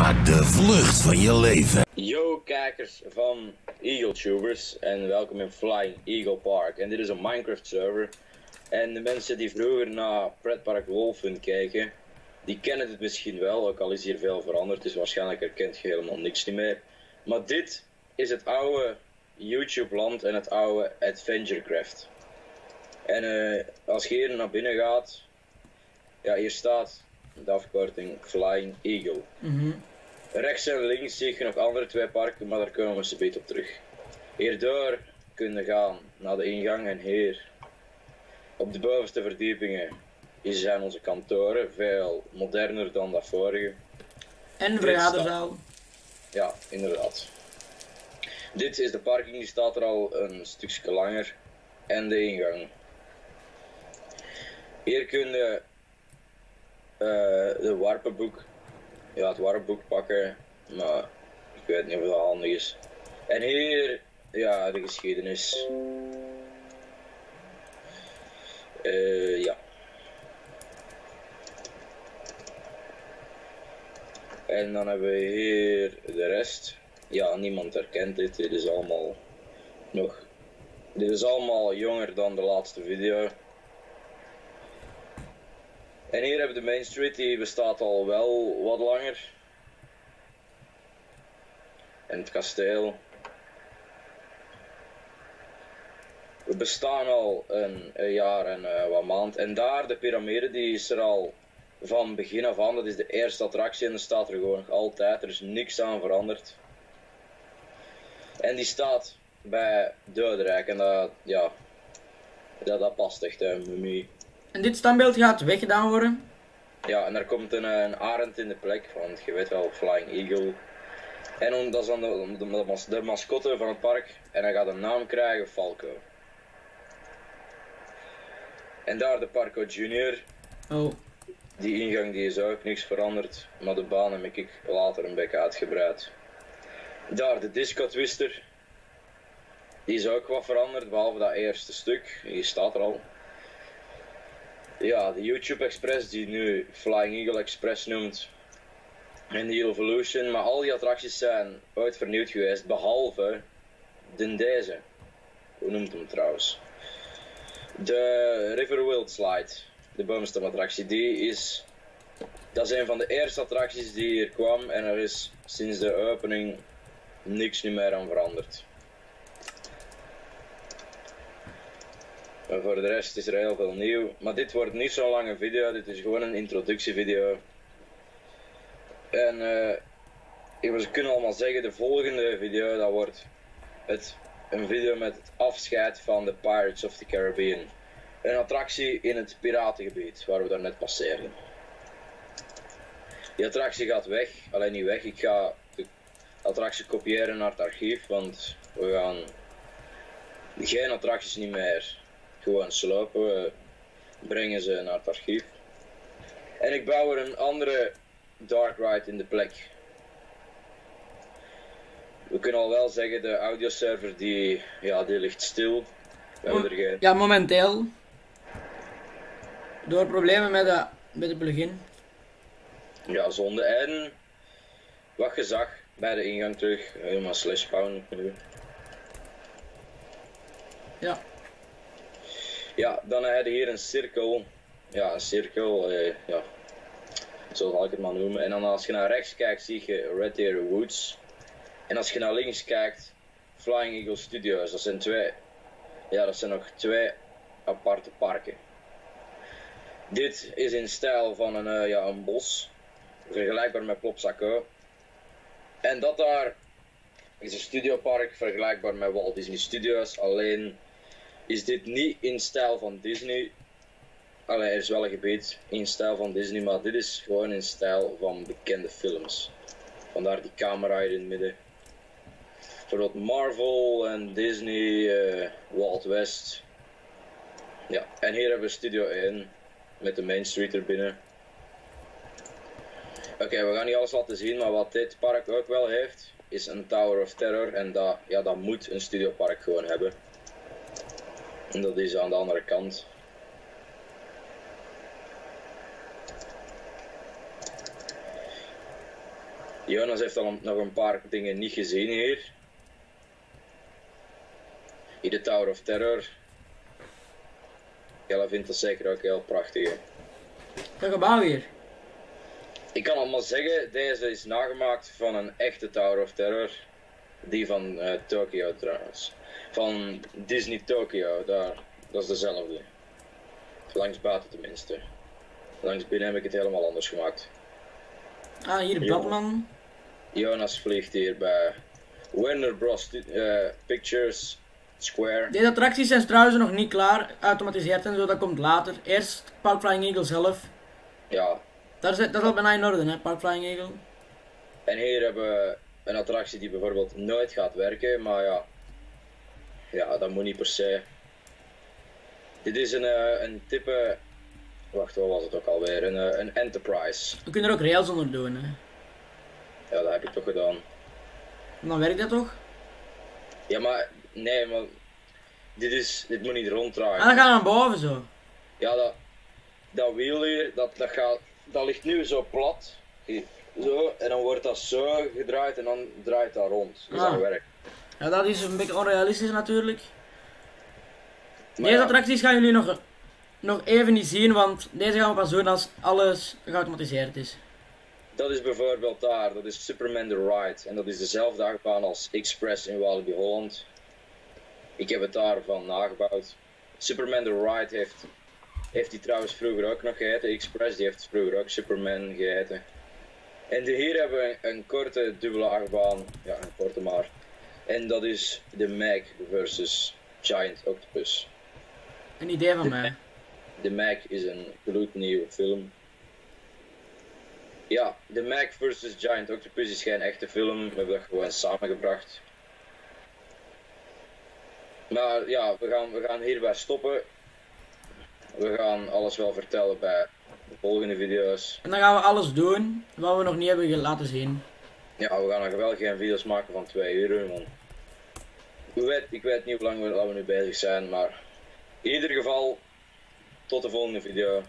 Maak de vlucht van je leven. Yo kijkers van EagleTubers en welkom in Flying Eagle Park. En dit is een Minecraft server. En de mensen die vroeger naar Pretpark Wolfen kijken, die kennen het misschien wel, ook al is hier veel veranderd. Dus waarschijnlijk herkent je helemaal niks meer. Maar dit is het oude YouTube land en het oude Adventurecraft. En eh, als je hier naar binnen gaat, ja hier staat de afkorting Flying Eagle. Rechts en links zie je nog andere twee parken, maar daar komen we zo beetje op terug. Hierdoor kunnen gaan naar de ingang en hier op de bovenste verdiepingen zijn onze kantoren, veel moderner dan dat vorige. En de vergaderzaal. Ja, inderdaad. Dit is de parking, die staat er al een stukje langer. En de ingang. Hier kun je eh, de warpenboek, ja, het warpenboek pakken, maar ik weet niet of dat handig is. En hier, ja, de geschiedenis. Eh, ja. En dan hebben we hier de rest. Ja, niemand herkent dit. Dit is allemaal nog. Dit is allemaal jonger dan de laatste video. En hier hebben we de Main Street, die bestaat al wel wat langer. En het kasteel. We bestaan al een, jaar en eh, wat maand. En daar, de piramide, die is er al van begin af aan. Dat is de eerste attractie en dat staat er gewoon nog altijd. Er is niks aan veranderd. En die staat bij Dodrijk en dat, ja, dat, dat past echt, hè, mummie. En dit standbeeld gaat weggedaan worden. Ja, en daar komt een, eh, een arend in de plek, want je weet wel, Flying Eagle. En om, dat is dan de, de, de, mas- de mascotte van het park. En hij gaat een naam krijgen, Falco. En daar de Parco Junior. Oh. Die ingang die is ook niks veranderd, maar de baan heb ik later een beetje uitgebreid. Daar de Disco Twister. Die is ook wat veranderd, behalve dat eerste stuk. Die staat er al. Ja, de YouTube Express, die nu Flying Eagle Express noemt. En de Evolution, maar al die attracties zijn ooit vernieuwd geweest, behalve de deze. Hoe noemt hem trouwens? De River Wild Slide, de bovenste attractie, die is. Dat is een van de eerste attracties die hier kwam en er is sinds de opening niks meer aan veranderd. En voor de rest is er heel veel nieuw. Maar dit wordt niet zo'n lange video, dit is gewoon een introductievideo. En eh, ik- we kunnen allemaal zeggen, de volgende video dat wordt het, een video met het afscheid van de Pirates of the Caribbean. Een attractie in het piratengebied, waar we daar net passeerden. Die attractie gaat weg, alleen niet weg. Ik ga de attractie kopiëren naar het archief, want we gaan geen attracties niet meer gewoon slopen. We brengen ze naar het archief. En ik bouw er een andere dark ride in de plek. We kunnen al wel zeggen, de audioserver die, ja, die ligt stil. We hebben er geen... Ja, momenteel. Door problemen met de, met de plugin. Ja, zonde. En wat je zag bij de ingang terug, helemaal slash spawn nu. Ja. Ja, dan heb je hier een cirkel. Ja, een cirkel, eh, ja. Zo zal ik het maar noemen. En dan als je naar rechts kijkt, zie je Red Deer Woods. En als je naar links kijkt, Flying Eagle Studios. Dat zijn twee, ja, dat zijn nog twee aparte parken. Dit is in stijl van een, eh, ja, een bos. Vergelijkbaar met Plopsaco. En dat daar is een studiopark vergelijkbaar met Walt Disney Studios. Alleen is dit niet in stijl van Disney. Allee, er is wel een gebied in stijl van Disney, maar dit is gewoon in stijl van bekende films. Vandaar die camera hier in het midden. Bijvoorbeeld Marvel en Disney, eh, Walt West. Ja, en hier hebben we Studio 1 met de Main Street erbinnen. Oké, we gaan niet alles laten zien, maar wat dit park ook wel heeft, is een Tower of Terror. En dat, ja, dat moet een studiopark gewoon hebben. En dat is aan de andere kant. Jonas heeft al een- nog een paar dingen niet gezien hier. Hier de Tower of Terror. Jelle vindt dat zeker ook heel prachtig. hè. Dat gebouw hier. Ik kan al maar zeggen, deze is nagemaakt van een echte Tower of Terror. Die van eh, Tokyo trouwens. Van Disney Tokyo, daar. Dat is dezelfde. Langs buiten tenminste. Langs binnen heb ik het helemaal anders gemaakt. Ah, hier. Batman. Jonas vliegt hier bij Warner Bros. Eh, Pictures Square. Deze attracties zijn trouwens nog niet klaar. Automatiseerd en zo, dat komt later. Eerst Park Flying Eagle zelf. Ja, Dat is, dat is al bijna in orde, hè, Park Flying Eagle. en hier hebben we een attractie die bijvoorbeeld nooit gaat werken, maar ja. Ja, dat moet niet per se. Dit is een, eh, een type. Wacht, wat was het ook alweer? Een, eh, een Enterprise. We kunnen er ook rails onder doen, hè. Ja, dat heb ik toch gedaan. En dan werkt dat toch? Ja, maar nee, maar. Dit, is, dit moet niet ronddraaien. En dan gaan we naar boven zo. Ja, dat, dat wiel hier, dat, dat, gaat, dat ligt nu zo plat. Hier, Zo, en dan wordt dat zo gedraaid en dan draait dat rond. Dus Ah. dat werkt. Ja, dat is een beetje onrealistisch natuurlijk. Maar Deze ja, attracties gaan jullie nog, nog even niet zien, want deze gaan we pas doen als alles geautomatiseerd is. dat is bijvoorbeeld daar, dat is Superman the Ride. En dat is dezelfde achtbaan als Express in Walibi Holland. Ik heb het daarvan nagebouwd. Superman the Ride heeft, heeft die trouwens vroeger ook nog geheten. Express die heeft vroeger ook Superman geheten. En de- hier hebben we een, korte dubbele achtbaan. Ja, een korte maar. En dat is de Mag versus Giant Octopus. Een idee van mij. De Mag is een gloednieuwe film. Ja, de Mag versus Giant Octopus is geen echte film. We hebben dat gewoon samengebracht. Maar ja, we gaan, we gaan hierbij stoppen. We gaan alles wel vertellen bij de volgende video's. En dan gaan we alles doen wat we nog niet hebben laten zien. Ja, we gaan nog wel geen video's maken van twee uur. Want ik, weet, ik weet niet hoe lang we, we nu bezig zijn, maar in ieder geval tot de volgende video.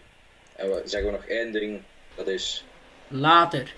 En we zeggen we nog één ding, dat is Later.